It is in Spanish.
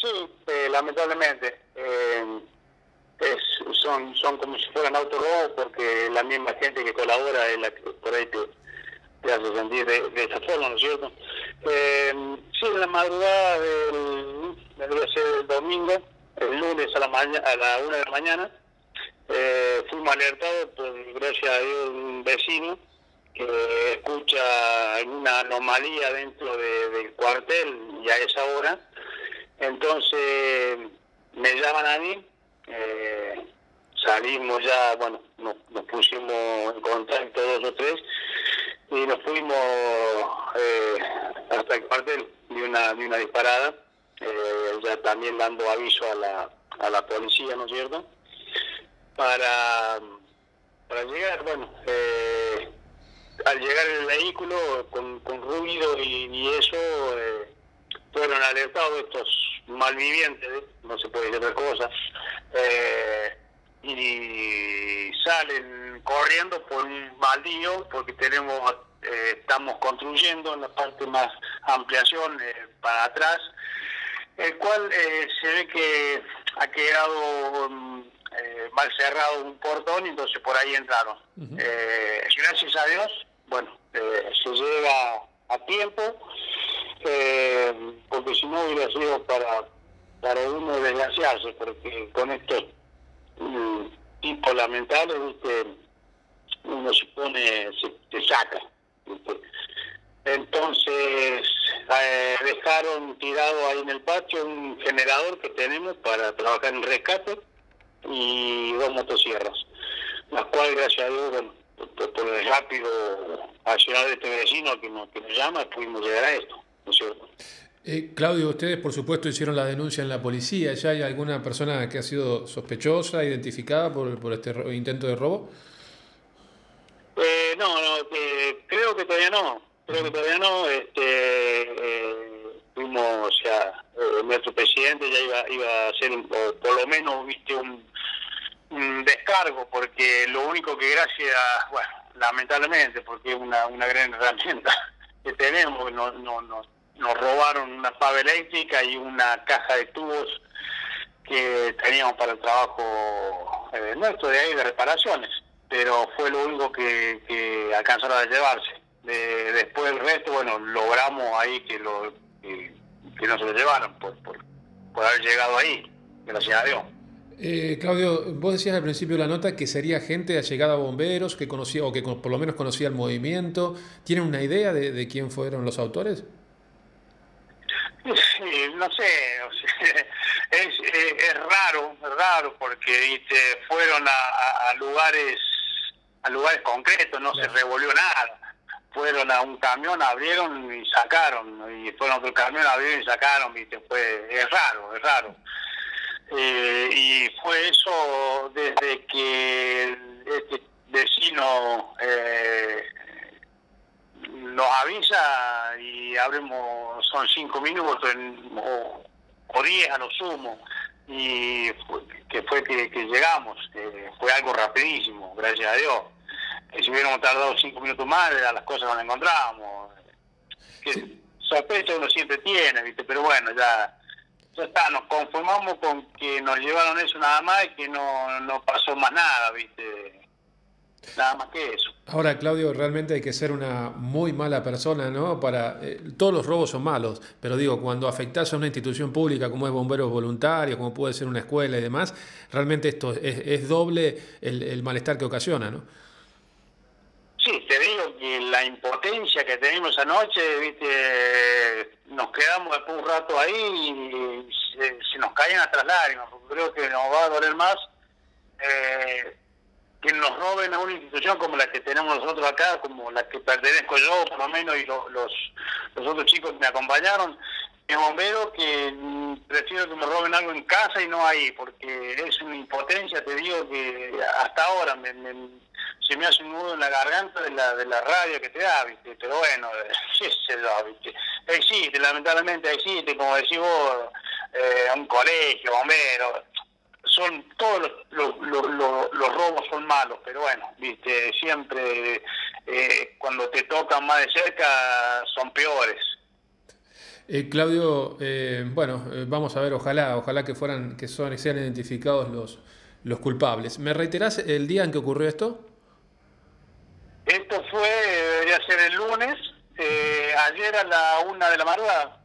Sí, eh, lamentablemente. Eh, es, son, son como si fueran autorrobos porque la misma gente que colabora es la que por ahí te, te hace sentir de, de esa forma, ¿no es cierto? Eh, sí, en la madrugada del, el domingo, el lunes a la, mañana, a la una de la mañana, eh, fuimos alertados por, gracias a Dios, un vecino que escucha alguna anomalía dentro de- del cuartel y a esa hora. Entonces me llaman a mí, eh, salimos ya, bueno, nos, pusimos en contacto dos o tres y nos fuimos eh, hasta el cuartel de una, de una disparada, eh, ya también dando aviso a la, a la policía, ¿no es cierto? Para, para llegar, bueno, eh, al llegar el vehículo con, con ruido y, y eso, eh, fueron alertados estos malvivientes, no se puede decir otra cosa, eh, y salen corriendo por un baldío porque tenemos eh, estamos construyendo en la parte más ampliación eh, para atrás, el cual eh, se ve que ha quedado mm, mal cerrado un portón y entonces por ahí entraron. Gracias a Dios, bueno, eh, se llega a tiempo, eh, porque si no hubiera sido para, para uno desgraciarse, porque con estos mm, tipos lamentables, ¿viste? uno se pone, se, se saca. Entonces eh, dejaron tirado ahí en el patio un generador que tenemos para trabajar en rescate y dos motosierras, las cuales gracias a Dios, por, el rápido accionar de este vecino que nos, que nos llama, pudimos llegar a esto, ¿no es cierto? Eh, Claudio, ustedes por supuesto hicieron la denuncia en la policía. ¿Ya hay alguna persona que ha sido sospechosa, identificada por, por este intento de robo? Eh, no, no, eh, creo que todavía no, creo que todavía no. Este, eh, fuimos, o sea, eh, nuestro presidente ya iba, iba a hacer, un- o por lo menos, viste, un, un descargo, porque lo único que gracias, bueno, lamentablemente, porque es una, una gran herramienta que tenemos, no, no, no, nos robaron una pava eléctrica y una caja de tubos que teníamos para el trabajo eh, nuestro de ahí de reparaciones, pero fue lo único que, que alcanzaron a llevarse. De- después el resto, bueno, logramos ahí que lo que, que no se lo llevaran por, por, por haber llegado ahí, gracias a Dios. Eh, Claudio, vos decías al principio de la nota que sería gente allegada a bomberos, que conocía o que por lo menos conocía el movimiento. ¿Tienen una idea de, de quién fueron los autores? Sí, no sé, o sea, es, es, es raro, raro porque viste, fueron a, a- a lugares a lugares concretos, no se revolvió nada. Fueron a un camión, abrieron y sacaron, y fueron a otro camión, abrieron y sacaron, viste, fue, es raro, es raro. Eh, y fue eso desde que este vecino eh, nos avisa y abrimos, son cinco minutos en- o, o diez a lo sumo, y fue- que fue que, que llegamos, eh, fue algo rapidísimo, gracias a Dios. Que si hubiéramos tardado cinco minutos más, a las cosas no las encontrábamos. Que Sí. sospecha uno siempre tiene, ¿viste? pero bueno, ya, ya está, nos conformamos con que nos llevaron eso nada más y que no, no pasó más nada, ¿viste? Nada más que eso. Ahora, Claudio, realmente hay que ser una muy mala persona, ¿no? Para eh, todos los robos son malos, pero digo, cuando afectás a una institución pública como es bomberos voluntarios, como puede ser una escuela y demás, realmente esto es, es doble el, el malestar que ocasiona, ¿no? Sí, te digo que la impotencia que tenemos anoche, viste, nos quedamos después un rato ahí y se, se nos caen atrás lágrimas, creo que nos va a doler más eh, que nos roben a una institución como la que tenemos nosotros acá, como la que pertenezco yo, por lo menos, y lo- los, los otros chicos que me acompañaron, de bombero, que prefiero que me roben algo en casa y no ahí, porque es una impotencia, te digo que hasta ahora me, me- se me hace un nudo en la garganta de la, de la rabia que te da, ¿viste? Pero bueno, qué sé yo, ¿viste? Existe, lamentablemente existe, como decís vos, eh, un colegio, bombero, son todos los, los, los, los- los robos son malos, pero bueno, viste, siempre eh, cuando te tocan más de cerca son peores. Eh, Claudio, bueno, vamos a ver, ojalá, ojalá que fueran, que son, sean identificados los, los culpables. ¿Me reiterás el día en que ocurrió esto? Esto fue, debería ser el lunes, ayer a la una de la madrugada.